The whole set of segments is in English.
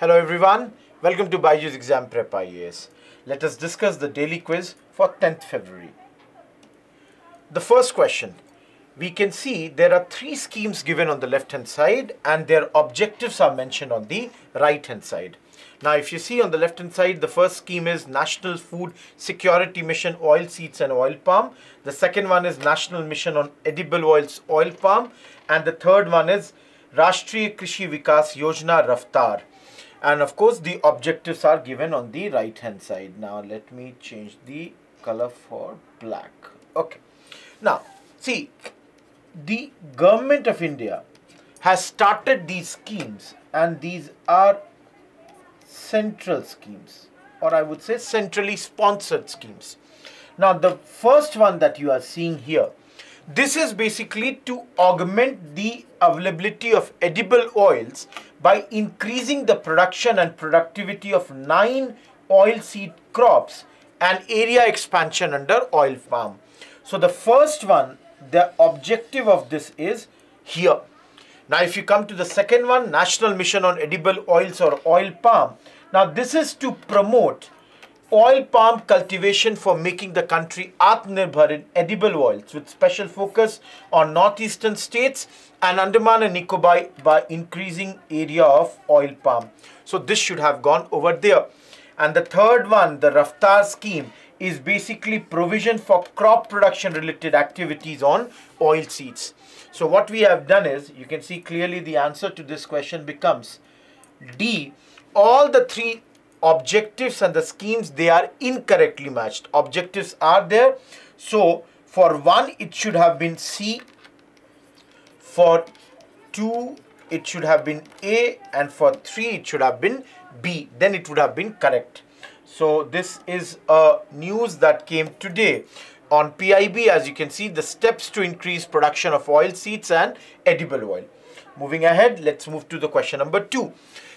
Hello everyone, welcome to Byju's Exam Prep IAS. Let us discuss the daily quiz for 10th February. The first question, we can see there are three schemes given on the left hand side and their objectives are mentioned on the right hand side. Now if you see on the left hand side, the first scheme is National Food Security Mission Oil Seeds and Oil Palm. The second one is National Mission on Edible Oils Oil Palm. And the third one is Rashtriya Krishi Vikas Yojana Raftar and of course the objectives are given on the right hand side. Now let me change the color for black. Okay. Now see the government of India has started these schemes and these are central schemes or I would say centrally sponsored schemes. Now the first one that you are seeing here this is basically to augment the availability of edible oils by increasing the production and productivity of nine oilseed crops and area expansion under oil palm. So the first one, the objective of this is here. Now if you come to the second one, National Mission on Edible Oils or Oil Palm. Now this is to promote oil palm cultivation for making the country Atmanirbhar in edible oils with special focus on northeastern states and Andaman and Nicobar by increasing area of oil palm. So this should have gone over there. And the third one, the Raftar scheme, is basically provision for crop production related activities on oil seeds. So what we have done is, you can see clearly the answer to this question becomes D. All the three objectives and the schemes they are incorrectly matched. Objectives are there. So for one it should have been C. For two it should have been A. And for three it should have been B. Then it would have been correct. So this is a news that came today. On PIB as you can see the steps to increase production of oil seeds and edible oil. Moving ahead let's move to the question number two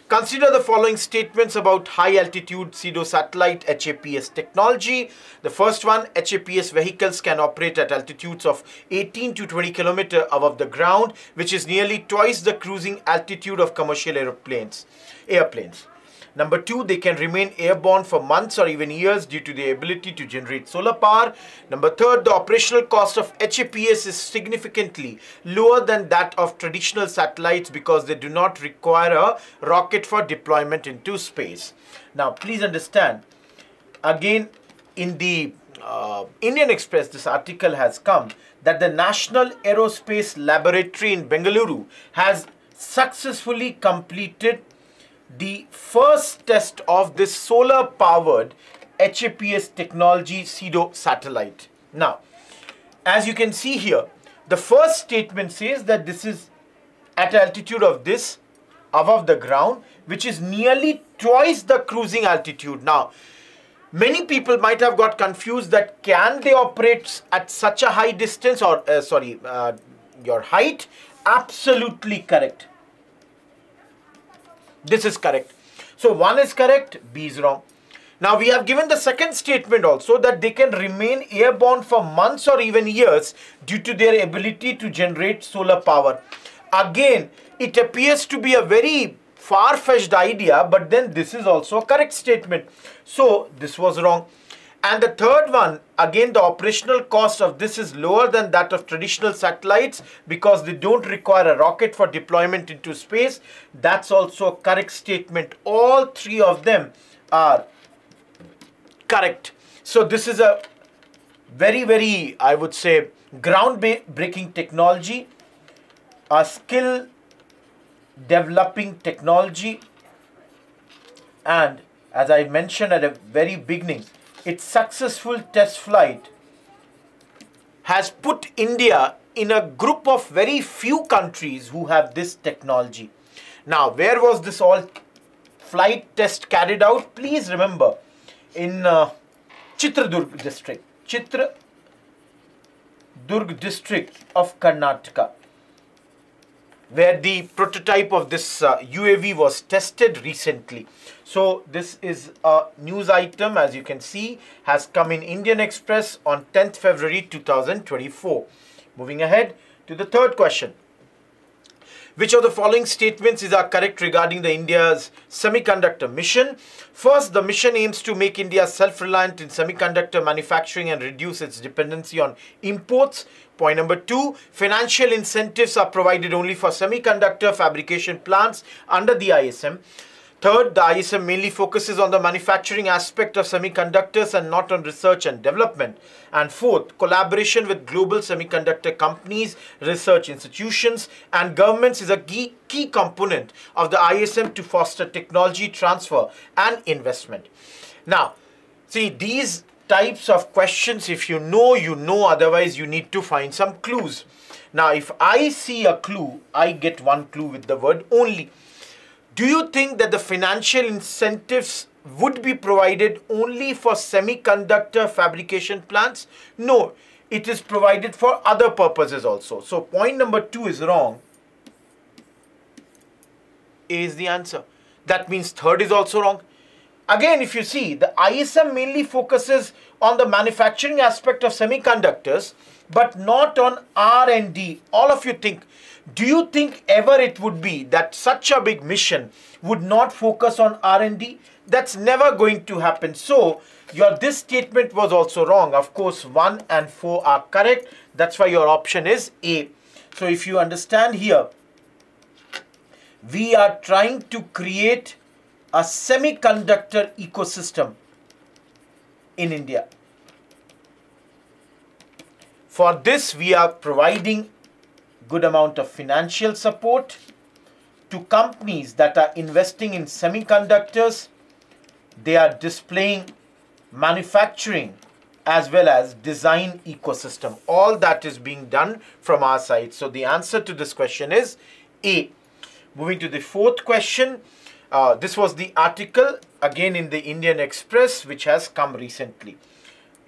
Consider the following statements about high altitude pseudo satellite HAPS technology. The first one, HAPS vehicles can operate at altitudes of 18 to 20 km above the ground, which is nearly twice the cruising altitude of commercial airplanes. airplanes. Number two, they can remain airborne for months or even years due to their ability to generate solar power. Number third, the operational cost of HAPS is significantly lower than that of traditional satellites because they do not require a rocket for deployment into space. Now, please understand, again, in the uh, Indian Express, this article has come that the National Aerospace Laboratory in Bengaluru has successfully completed the first test of this solar powered HAPS technology pseudo satellite. Now, as you can see here, the first statement says that this is at altitude of this above the ground, which is nearly twice the cruising altitude. Now, many people might have got confused that can they operate at such a high distance or uh, sorry, uh, your height? Absolutely correct. This is correct. So 1 is correct, B is wrong. Now we have given the second statement also that they can remain airborne for months or even years due to their ability to generate solar power. Again, it appears to be a very far-fetched idea, but then this is also a correct statement. So this was wrong. And the third one, again, the operational cost of this is lower than that of traditional satellites because they don't require a rocket for deployment into space. That's also a correct statement. All three of them are correct. So this is a very, very, I would say, groundbreaking technology, a skill developing technology, and as I mentioned at the very beginning, its successful test flight has put India in a group of very few countries who have this technology. Now, where was this all flight test carried out? Please remember, in uh, Chitradurg district, Chitradurg district of Karnataka where the prototype of this uh, UAV was tested recently. So this is a news item as you can see has come in Indian Express on 10th February 2024. Moving ahead to the third question. Which of the following statements is are correct regarding the India's semiconductor mission? First, the mission aims to make India self-reliant in semiconductor manufacturing and reduce its dependency on imports. Point number two, financial incentives are provided only for semiconductor fabrication plants under the ISM. Third, the ISM mainly focuses on the manufacturing aspect of semiconductors and not on research and development. And fourth, collaboration with global semiconductor companies, research institutions, and governments is a key, key component of the ISM to foster technology transfer and investment. Now, see these types of questions, if you know, you know, otherwise you need to find some clues. Now, if I see a clue, I get one clue with the word only. Do you think that the financial incentives would be provided only for semiconductor fabrication plants? No, it is provided for other purposes also. So point number two is wrong. A is the answer. That means third is also wrong. Again, if you see, the ISM mainly focuses on the manufacturing aspect of semiconductors, but not on R&D. All of you think do you think ever it would be that such a big mission would not focus on R&D? That's never going to happen. So your this statement was also wrong. Of course, 1 and 4 are correct. That's why your option is A. So if you understand here, we are trying to create a semiconductor ecosystem in India. For this, we are providing good amount of financial support to companies that are investing in semiconductors. They are displaying manufacturing as well as design ecosystem. All that is being done from our side. So the answer to this question is A. Moving to the fourth question. Uh, this was the article again in the Indian Express which has come recently.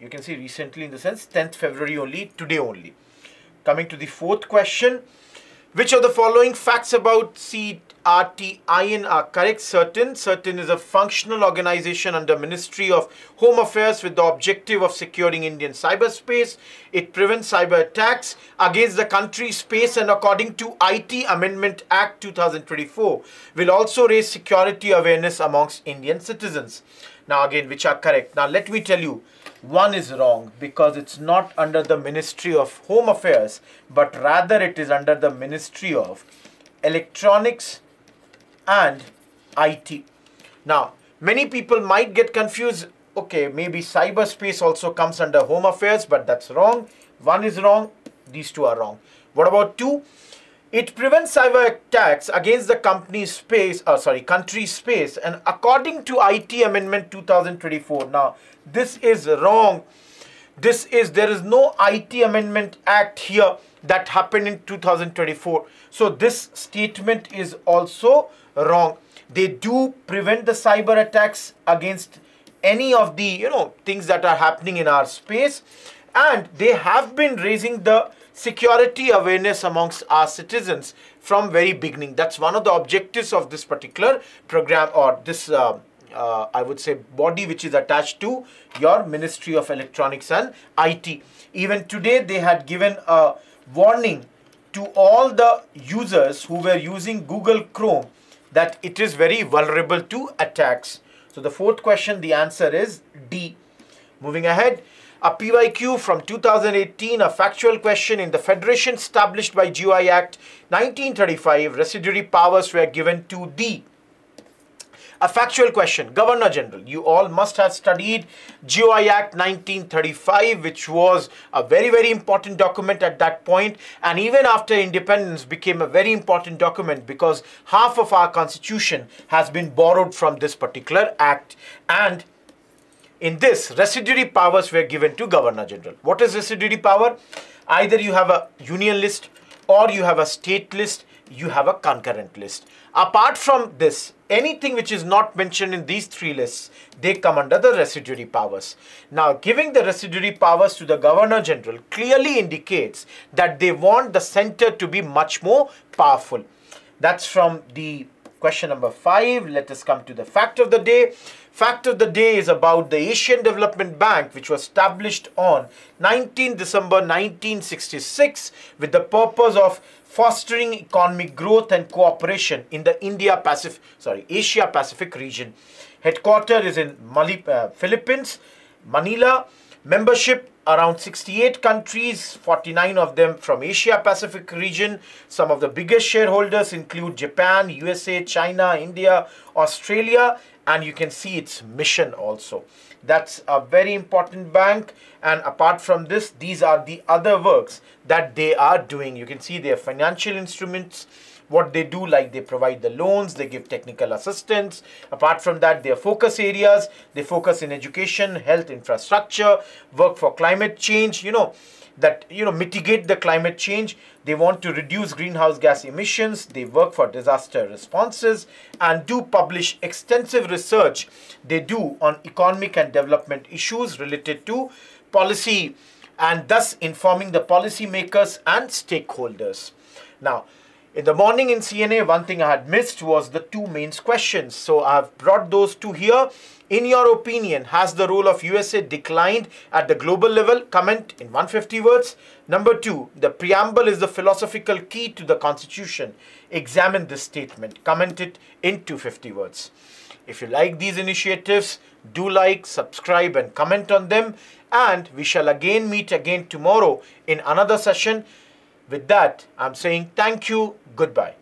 You can see recently in the sense 10th February only, today only. Coming to the fourth question. Which of the following facts about CERT-In are correct? CERT-IN. CERT-IN is a functional organization under Ministry of Home Affairs with the objective of securing Indian cyberspace. It prevents cyber attacks against the country's space and according to IT Amendment Act 2024 will also raise security awareness amongst Indian citizens. Now again, which are correct. Now let me tell you, one is wrong because it's not under the Ministry of Home Affairs, but rather it is under the Ministry of Electronics and IT. Now, many people might get confused. Okay, maybe cyberspace also comes under Home Affairs, but that's wrong. One is wrong. These two are wrong. What about two? It prevents cyber attacks against the company's space, uh, sorry, country's space. And according to IT Amendment 2024, now this is wrong. This is, there is no IT Amendment Act here that happened in 2024. So this statement is also wrong. They do prevent the cyber attacks against any of the, you know, things that are happening in our space. And they have been raising the security awareness amongst our citizens from very beginning. That's one of the objectives of this particular program or this, uh, uh, I would say, body which is attached to your Ministry of Electronics and IT. Even today, they had given a warning to all the users who were using Google Chrome that it is very vulnerable to attacks. So the fourth question, the answer is D. Moving ahead, a PYQ from 2018, a factual question in the Federation established by GOI Act 1935, residuary powers were given to the a factual question, Governor General. You all must have studied GOI Act 1935, which was a very, very important document at that point, and even after independence became a very important document because half of our constitution has been borrowed from this particular act. And in this, residuary powers were given to Governor General. What is residuary power? Either you have a union list or you have a state list, you have a concurrent list. Apart from this, anything which is not mentioned in these three lists, they come under the residuary powers. Now, giving the residuary powers to the Governor General clearly indicates that they want the center to be much more powerful. That's from the question number five. Let us come to the fact of the day. Fact of the day is about the Asian Development Bank, which was established on 19 December 1966 with the purpose of fostering economic growth and cooperation in the India Pacific, sorry, Asia Pacific region. Headquarter is in Mali, uh, Philippines, Manila. Membership around 68 countries, 49 of them from Asia Pacific region. Some of the biggest shareholders include Japan, USA, China, India, Australia, and you can see its mission also. That's a very important bank. And apart from this, these are the other works that they are doing. You can see their financial instruments, what they do like they provide the loans they give technical assistance apart from that their focus areas they focus in education health infrastructure work for climate change you know that you know mitigate the climate change. They want to reduce greenhouse gas emissions. They work for disaster responses and do publish extensive research they do on economic and development issues related to policy and thus informing the policymakers and stakeholders. Now in the morning in CNA, one thing I had missed was the two mains questions. So I've brought those two here. In your opinion, has the role of USA declined at the global level? Comment in 150 words. Number two, the preamble is the philosophical key to the Constitution. Examine this statement. Comment it in 250 words. If you like these initiatives, do like, subscribe and comment on them. And we shall again meet again tomorrow in another session. With that, I'm saying thank you, goodbye.